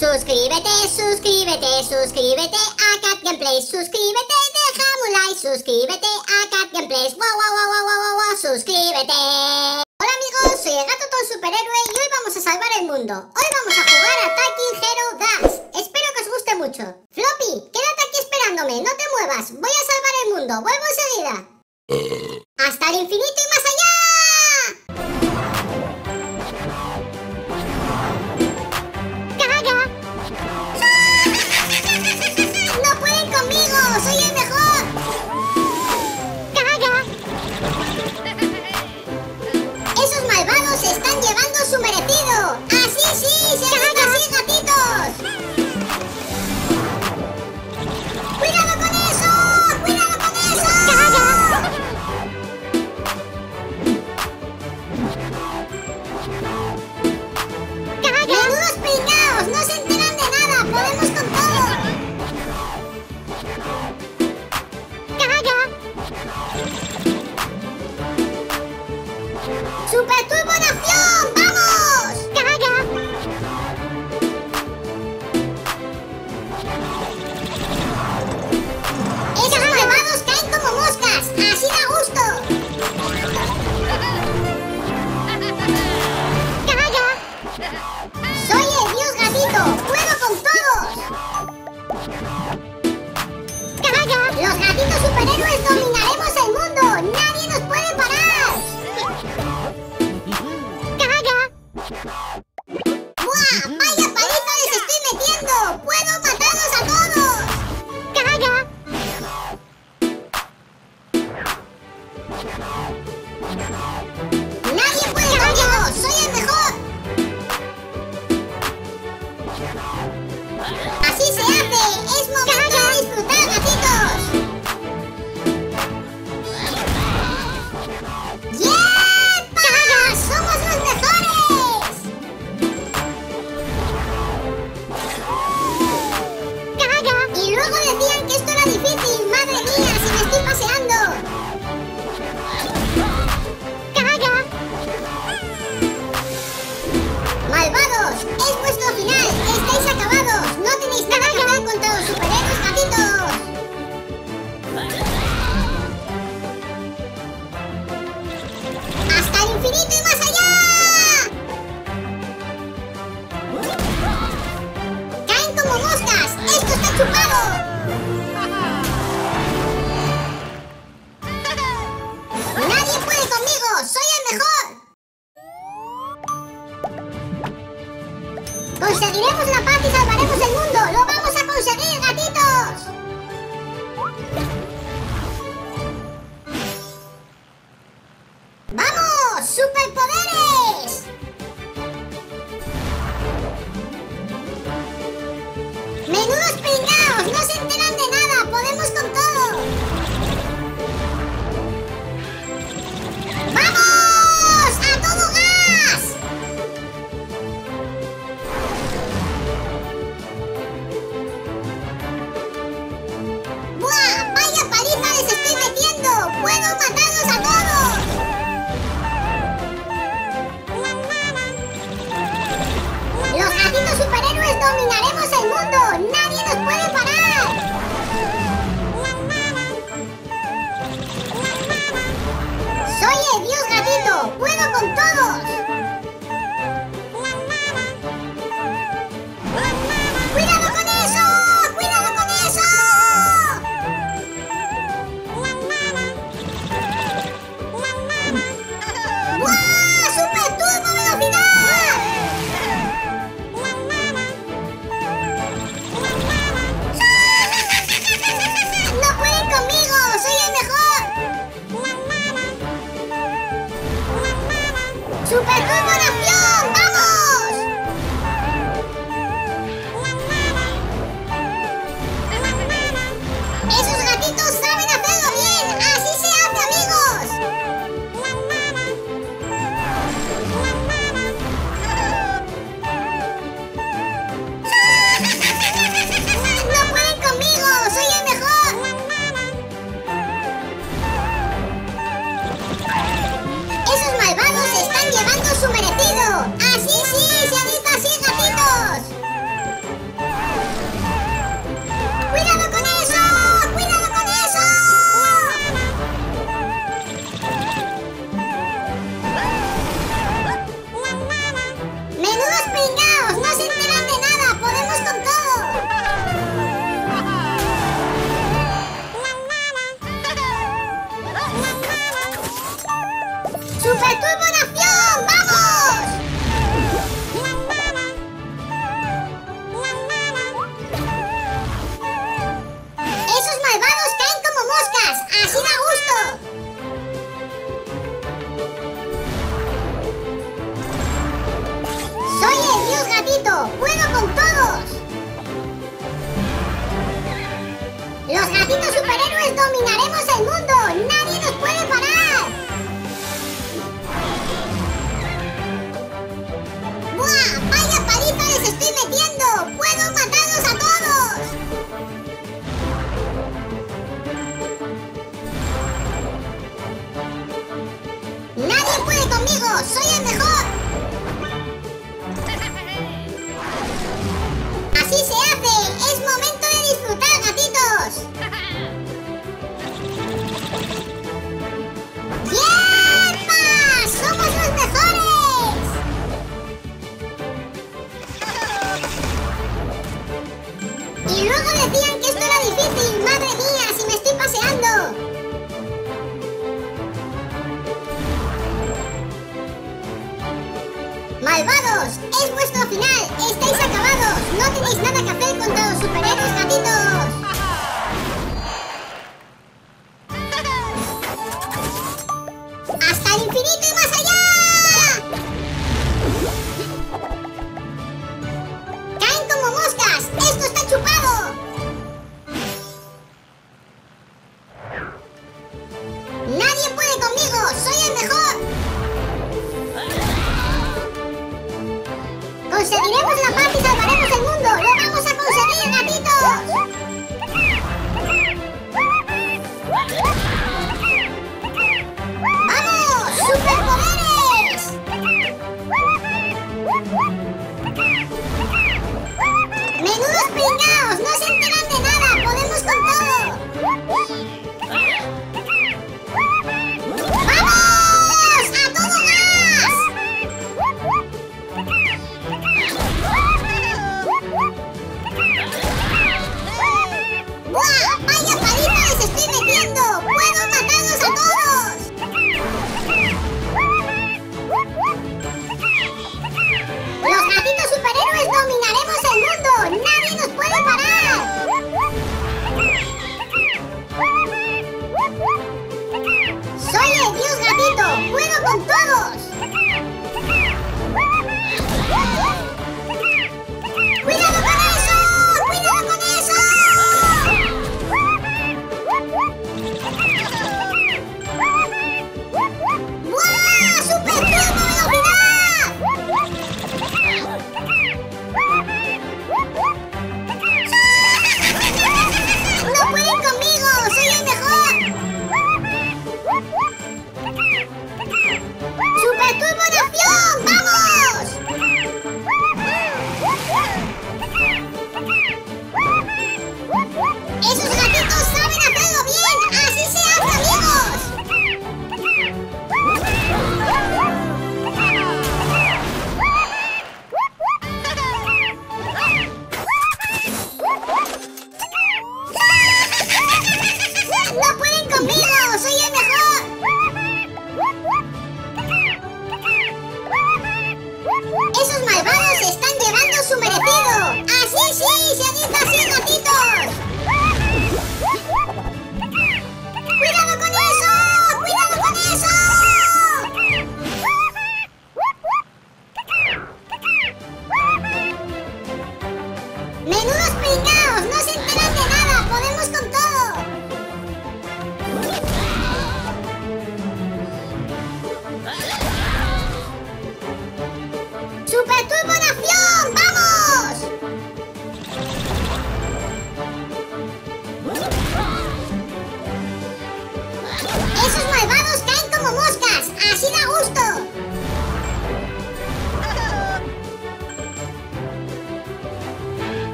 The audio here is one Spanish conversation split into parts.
Suscríbete, suscríbete, suscríbete a Cat Gameplays. Suscríbete, déjame un like. Suscríbete a Cat Gameplays. Wow, wow, wow, wow, wow, wow, suscríbete. Hola amigos, soy el gato todo superhéroe y hoy vamos a salvar el mundo. Hoy vamos a jugar a Taki Hero Dash. Espero que os guste mucho. Floppy, quédate aquí esperándome, no te muevas. Voy a salvar el mundo, vuelvo enseguida. Hasta el infinito y más allá. super ¡Returbo Nación! ¡Vamos! ¡Esos malvados caen como moscas! ¡Así da gusto! ¡Soy el dios gatito! ¡Juego con todos! ¡Los gatitos superhéroes dominaremos el mundo! ¡Nadie puedo matarlos a todos! ¡Nadie puede conmigo! ¡Soy el mejor! ¡Malvados! ¡Es vuestro final! ¡Estáis acabados! ¡No tenéis nada que hacer contra los superhéroes gatitos!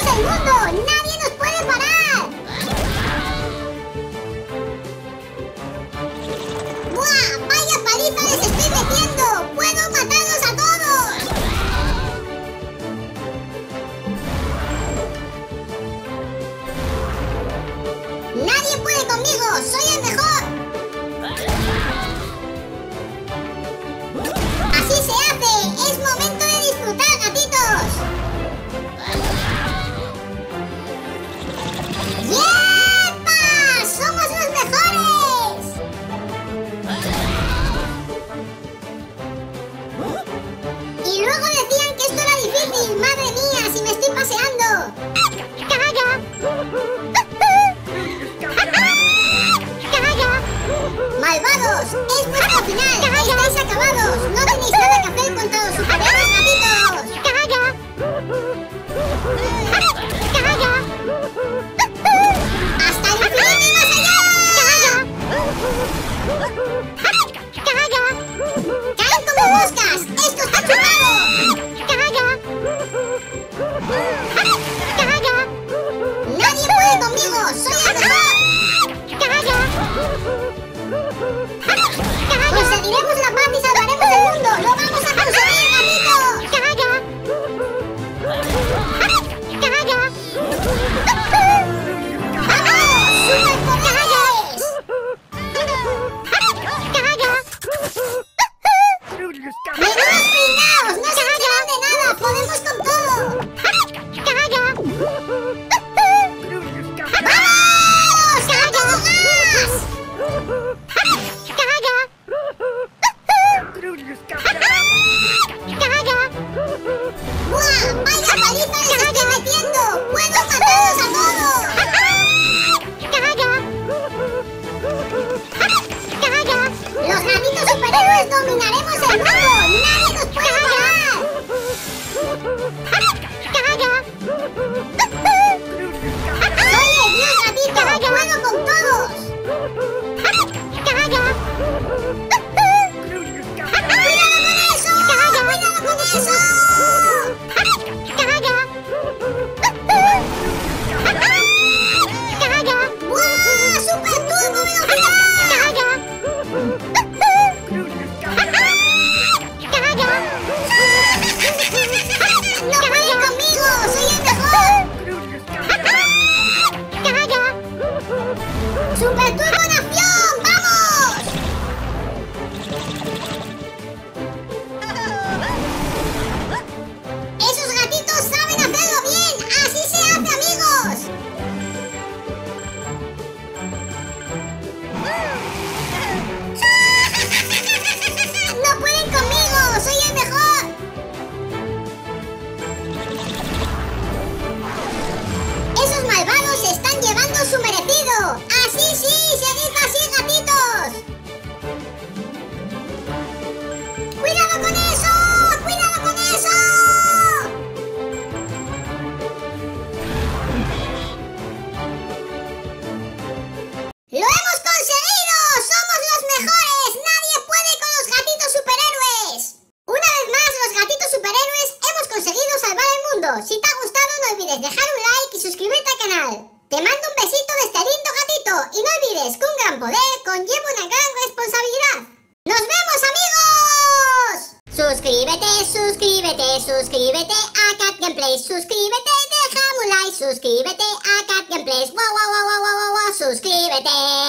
somos el mundo, nadie nos puede parar. ¡Buah! ¡Vaya paliza les estoy metiendo! Yeah! Woo-hoo! Suscríbete, suscríbete, suscríbete a Cat Gameplays. Suscríbete, deja un like. Suscríbete a Cat Gameplays. Wow, wow, wow, wow, wow, wow, suscríbete.